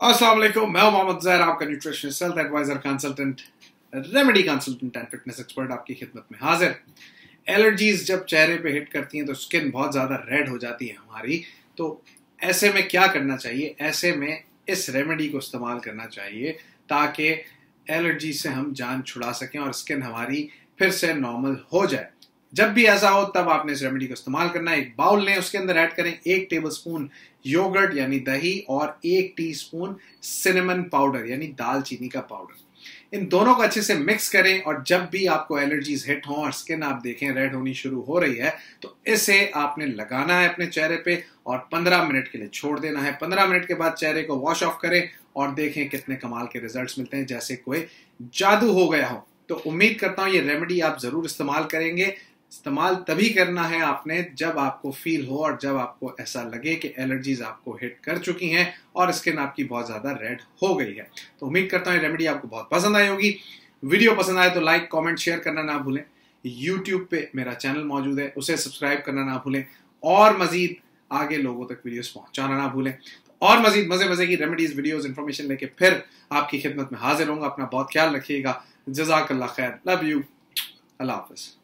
अस्सलाम मैं मोहम्मद जहर आपका nutritionist health advisor consultant remedy consultant and fitness expert आपकी खिदमत में हाजिर। एलर्जीज जब चेहरे पे हिट करती हैं तो स्किन बहुत ज़्यादा रेड हो जाती है हमारी। तो ऐसे में क्या करना चाहिए? ऐसे में इस रेमेडी को इस्तेमाल करना चाहिए ताकि एलर्जी से हम जान छुड़ा सकें और स्किन हमारी फिर से नॉर्मल हो जाए। जब भी ऐसा हो, तब आपने इस रेमेडी को इस्तेमाल करना है। एक बाउल लें, उसके अंदर ऐड करें एक टेबल स्पून योगर्ट यानी दही, और एक टीस्पून सिनेमन पाउडर यानी दालचीनी का पाउडर इन दोनों को अच्छे से मिक्स करें, और जब भी आपको एलर्जीज हिट हो और स्किन आप देखें रेड होनी शुरू हो रही है तो इसे आपने लगाना है अपने चेहरे पे, और 15 मिनट के लिए छोड़ देना है। 15 मिनट के बाद चेहरे को वॉश ऑफ़ करें, और देखें कितने कमाल के रिजल्ट्स मिलते हैं। जैसे कोई जादू हो गया हो तो उम्मीद करता हूँ ये रेमेडी आप ज़रूर इस्तेमाल करेंगे। इस्तेमाल तभी करना है आपने जब आपको फील हो और जब आपको ऐसा लगे कि एलर्जीज आपको हिट कर चुकी हैं और स्किन आपकी बहुत ज़्यादा रेड हो गई है। तो उम्मीद करता हूँ रेमेडी आपको बहुत पसंद आई होगी। वीडियो पसंद आए तो लाइक कमेंट शेयर करना ना भूलें। यूट्यूब पे मेरा चैनल मौजूद है, उसे सब्सक्राइब करना ना भूलें। और मजीद आगे लोगों तक वीडियोस पहुंचाना ना भूलें। और मजीद मज़े मज़े की रेमेडीज वीडियोस इन्फॉर्मेशन लेके फिर आपकी खिदमत में हाजिर होंगे अपना बहुत ख्याल रखिएगा। जजाक खैर। लव यू अल्लाह हाफिज़।